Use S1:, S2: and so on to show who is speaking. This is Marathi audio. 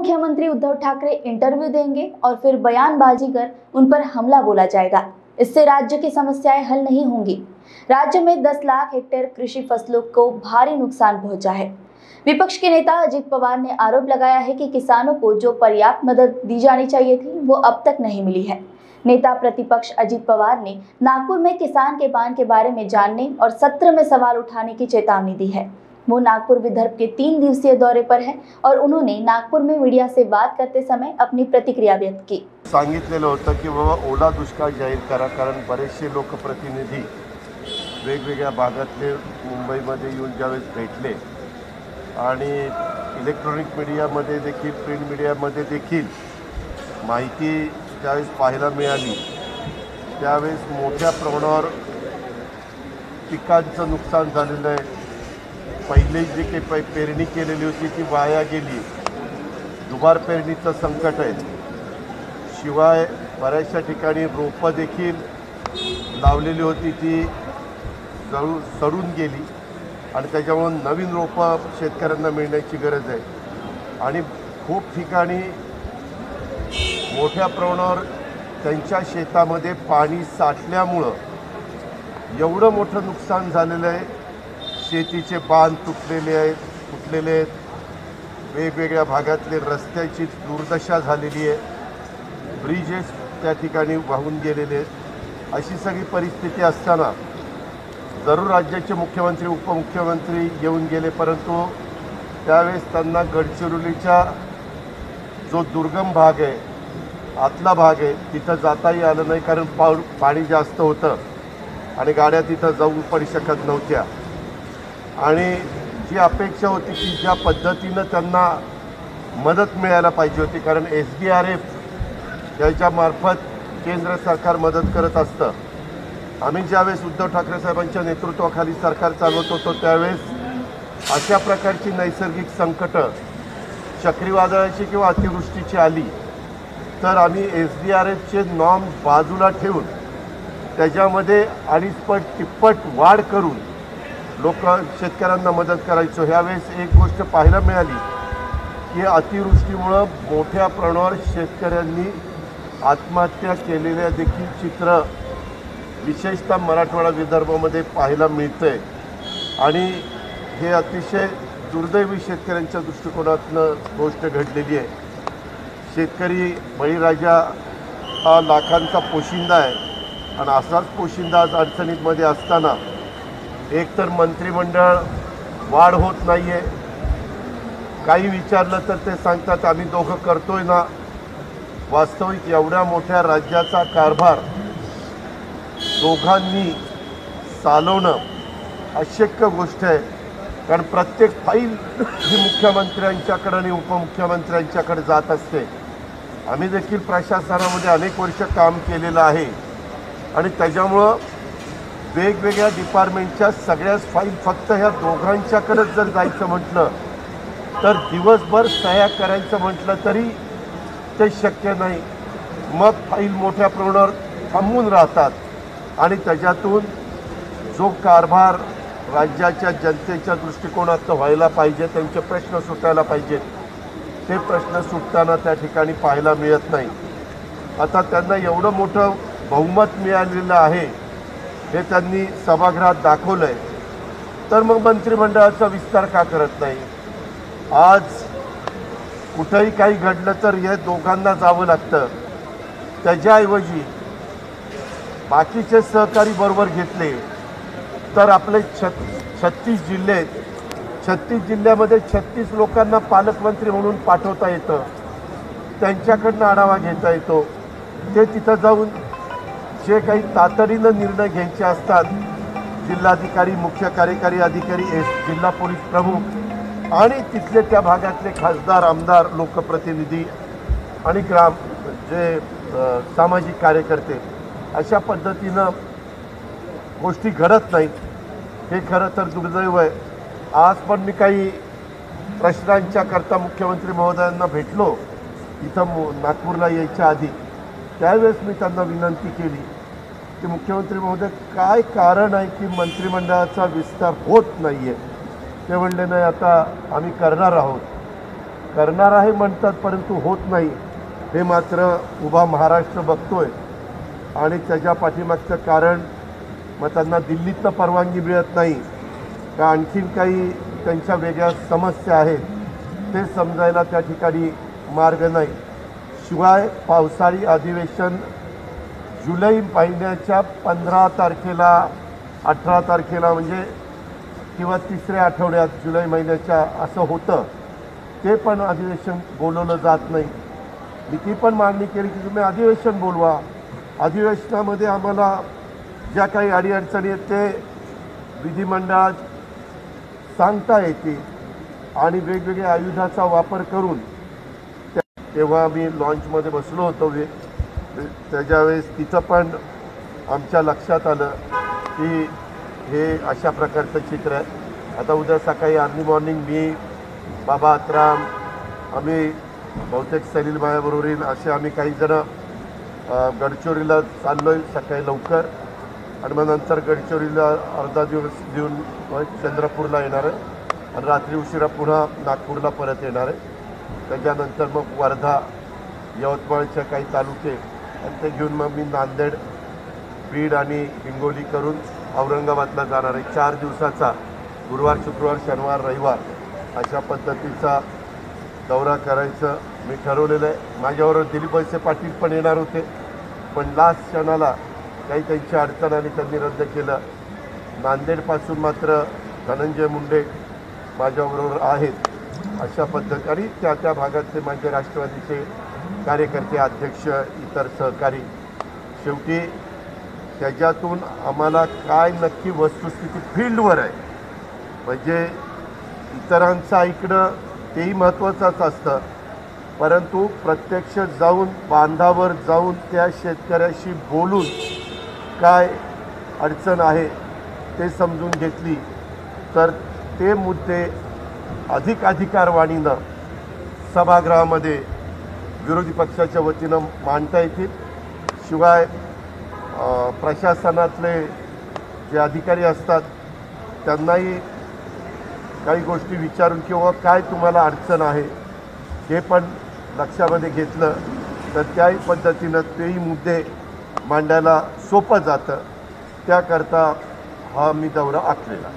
S1: मुख्यमंत्री उद्धव ठाकरे इंटरव्यू देंगे और फिर बयानबाजी कर उन पर हमला बोला जाएगा। इससे राज्य की समस्याएँ हल नहीं होंगी। राज्य में 10 लाख हेक्टेयर कृषि फ़सलों को भारी नुकसान पहुँचा है। विपक्ष के नेता अजित पवार ने आरोप लगाया है कि किसानों को जो पर्याप्त मदद दी जानी चाहिए थी, वो अब तक नहीं मिली है। नेता प्रतिपक्ष अजित पवार ने नागपुर में किसान के बाँध के बारे में जानने और सत्र में सवाल उठाने की चेतावनी दी है। वो नागपुर विदर्भ के तीन दिवसीय दौरे पर है और उन्होंने नागपुर में मीडिया से बात करते समय अपनी प्रतिक्रिया व्यक्त की।
S2: सांगितलेलं होतं की बाबा ओला दुष्काळ जाहीर करा कारण बरेचसे लोकप्रतिनिधी वेगवेगळ्या भागातले मुंबईमध्ये येऊन ज्यावेळेस भेटले आणि इलेक्ट्रॉनिक मीडियामध्ये देखील प्रिंट मीडियामध्ये देखील माहिती ज्यावेळेस पाहायला मिळाली त्यावेळेस मोठ्या प्रमाणावर पिकांचं नुकसान झालेलं आहे. पहिले जे काही पै पेरणी केलेली होती ती वाया गेली. दुबार पेरणीचं संकट आहे. शिवाय बऱ्याचशा ठिकाणी रोपं देखील लावलेली होती ती जळू सडून गेली. आणि त्याच्यामुळं नवीन रोपं शेतकऱ्यांना मिळण्याची गरज आहे. आणि खूप ठिकाणी मोठ्या प्रमाणावर त्यांच्या शेतामध्ये पाणी साठल्यामुळं एवढं मोठं नुकसान झालेलं आहे. शेतीचे बांध तुटलेले आहेत तुटलेले आहेत. वेगवेगळ्या भागातले रस्त्याची दुर्दशा झालेली आहे. ब्रिजेस त्या ठिकाणी वाहून गेलेले आहेत. अशी सगळी परिस्थिती असताना जरूर राज्याचे मुख्यमंत्री उपमुख्यमंत्री येऊन गेले परंतु त्यावेळेस त्यांना गडचिरोलीच्या जो दुर्गम भाग आहे आतला भाग आहे तिथं जाताही आलं नाही कारण पाऊ पाणी जास्त होतं आणि गाड्या तिथं जाऊ पण शकत नव्हत्या. आणि जी अपेक्षा होती की ज्या पद्धतीनं त्यांना मदत मिळायला पाहिजे होती कारण एस डी आर एफ याच्यामार्फत केंद्र सरकार मदत करत असतं. आम्ही ज्यावेळेस उद्धव ठाकरे साहेबांच्या नेतृत्वाखाली सरकार चालवत होतो त्यावेळेस अशा प्रकारची नैसर्गिक संकटं चक्रीवादळाची किंवा अतिवृष्टीची आली तर आम्ही एस डी आर एफचे नॉर्म बाजूला ठेवून त्याच्यामध्ये अडीचपट तिप्पट वाढ करून लोक शेतकऱ्यांना मदत करायचो. ह्यावेळेस एक गोष्ट पाहायला मिळाली की अतिवृष्टीमुळं मोठ्या प्रमाणावर शेतकऱ्यांनी आत्महत्या केलेल्या देखील चित्र विशेषतः मराठवाडा विदर्भामध्ये पाहायला मिळतं आहे आणि हे अतिशय दुर्दैवी शेतकऱ्यांच्या दृष्टिकोनातनं गोष्ट घडलेली आहे. शेतकरी बळीराजा हा लाखांचा पोशिंदा आहे. आणि असाच पोशिंदा आज अडचणीमध्ये असताना एकतर मंत्रिमंडळ वाढ होत नाही आहे काही विचारलं तर ते सांगतात आम्ही दोघं करतोय ना. वास्तविक एवढ्या मोठ्या राज्याचा कारभार दोघांनी चालवणं अशक्य गोष्ट आहे. कारण प्रत्येक फाईल ही मुख्यमंत्र्यांच्याकडं आणि उपमुख्यमंत्र्यांच्याकडे जात असते. आम्ही देखील प्रशासनामध्ये अनेक वर्ष काम केलेलं आहे. आणि त्याच्यामुळं वेगवेगळ्या डिपार्टमेंटच्या सगळ्याच फाईल फक्त ह्या दोघांच्याकडेच जर जायचं म्हटलं तर दिवसभर सह्या करायचं म्हटलं तरी ते शक्य नाही. मग फाईल मोठ्या प्रमाणावर थांबून राहतात आणि त्याच्यातून जो कारभार राज्याच्या जनतेच्या दृष्टिकोनातनं व्हायला पाहिजे त्यांचे प्रश्न सुटायला पाहिजेत ते प्रश्न सुटताना त्या ठिकाणी पाहायला मिळत नाही. आता त्यांना एवढं मोठं बहुमत मिळालेलं आहे हे त्यांनी सभागृहात दाखवलं आहे तर मग मंत्रिमंडळाचा विस्तार का करत नाही? आज कुठंही काही घडलं तर हे दोघांना जावं लागतं. त्याच्याऐवजी बाकीचे सहकारी बरोबर घेतले. तर आपले छत् छत्तीस जिल्हे आहेत. छत्तीस जिल्ह्यामध्ये छत्तीस लोकांना पालकमंत्री म्हणून पाठवता येतं. त्यांच्याकडनं आढावा घेता येतो. ते तिथं जाऊन जे काही तातडीनं निर्णय घ्यायचे असतात जिल्हाधिकारी मुख्य कार्यकारी अधिकारी एस जिल्हा पोलीस प्रमुख आणि तिथले त्या भागातले खासदार आमदार लोकप्रतिनिधी आणि ग्राम जे सामाजिक कार्यकर्ते अशा पद्धतीनं गोष्टी घडत नाहीत. हे खरं तर दुर्दैव आहे. आज पण मी काही प्रश्नांच्या करता मुख्यमंत्री महोदयांना भेटलो इथं नागपूरला यायच्या आधी. त्यावेळेस मी त्यांना विनंती केली की मुख्यमंत्री महोदय काय कारण आहे की मंत्रिमंडळाचा विस्तार होत नाही आहे ते म्हणले नाही आता आम्ही करणार आहोत. करणार आहे म्हणतात परंतु होत नाही. हे मात्र उभा महाराष्ट्र बघतोय आणि त्याच्या पाठीमागचं कारण मग त्यांना दिल्लीतनं परवानगी मिळत नाही. का आणखीन काही त्यांच्या वेगळ्या समस्या आहेत ते समजायला त्या ठिकाणी मार्ग नाही. शिवाय पावसाळी अधिवेशन जुलै महिन्याच्या पंधरा तारखेला अठरा तारखेला म्हणजे किंवा तिसऱ्या आठवड्यात जुलै महिन्याच्या असं होतं ते पण अधिवेशन बोलवलं जात नाही. मी ती पण मागणी केली की तुम्ही अधिवेशन बोलवा. अधिवेशनामध्ये आम्हाला ज्या काही अडीअडचणी आहेत ते विधिमंडळात सांगता येते आणि वेगवेगळ्या आयुधाचा वापर करून तेव्हा मी लॉन्चमध्ये बसलो होतो. वे त्याच्यावेळेस तिथं पण आमच्या लक्षात आलं की हे अशा प्रकारचं चित्र आहे. आता उद्या सकाळी अर्ली मॉर्निंग मी बाबा अतराम आम्ही बहुतेक सलील भायाबरोबर येईल असे आम्ही काही जण गडचिरोलीला चाललो आहे सकाळी लवकर. आणि मग नंतर गडचिरोलीला अर्धा दिवस देऊन चंद्रपूरला येणार आहे. आणि रात्री उशिरा पुन्हा नागपूरला परत येणार आहे. त्याच्यानंतर मग वर्धा यवतमाळच्या काही तालुके. आणि ते घेऊन मग मी नांदेड बीड आणि हिंगोली करून औरंगाबादला जाणार आहे. चार दिवसाचा गुरुवार शुक्रवार शनिवार रविवार अशा पद्धतीचा दौरा करायचं मी ठरवलेलं आहे. माझ्याबरोबर दिलीप वळसे पाटील पण येणार होते. पण लास्ट क्षणाला काही त्यांची अडचण आणि त्यांनी रद्द केलं. नांदेडपासून मात्र धनंजय मुंडे माझ्याबरोबर आहेत. अशा पद्धत आणि त्या त्या भागातले माझे राष्ट्रवादीचे कार्यकर्ते अध्यक्ष इतर सहकारी शेवटी त्याच्यातून आम्हाला काय नक्की वस्तुस्थिती फील्डवर आहे म्हणजे इतरांचं ऐकणं तेही महत्त्वाचंच असतं. परंतु प्रत्यक्ष जाऊन बांधावर जाऊन त्या शेतकऱ्याशी बोलून काय अडचण आहे ते समजून घेतली तर ते मुद्दे अधिक अधिकारवाणीनं सभागृहामध्ये विरोधी पक्षाच्या वतीनं मांडता येतील. शिवाय प्रशासनातले जे अधिकारी असतात त्यांनाही काही गोष्टी विचारून किंवा काय तुम्हाला अडचण आहे हे पण लक्षामध्ये घेतलं तर त्याही पद्धतीनं तेही मुद्दे मांडायला सोपं जातं. त्याकरता हा मी दौरा आखलेला